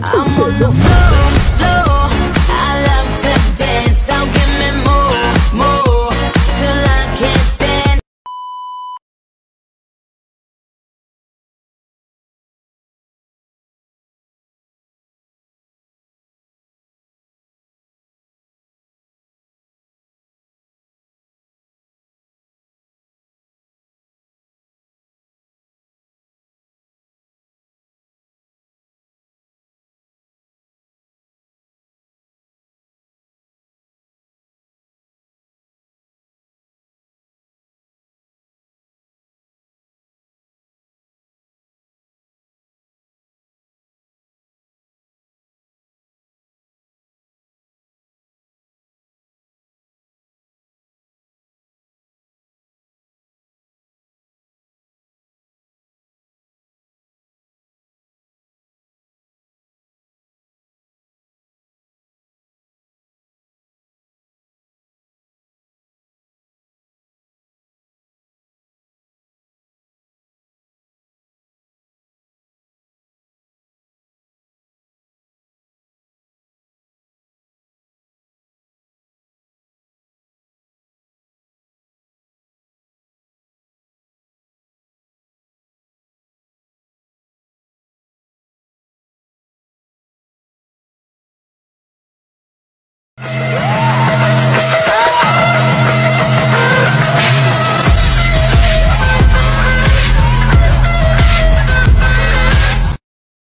get put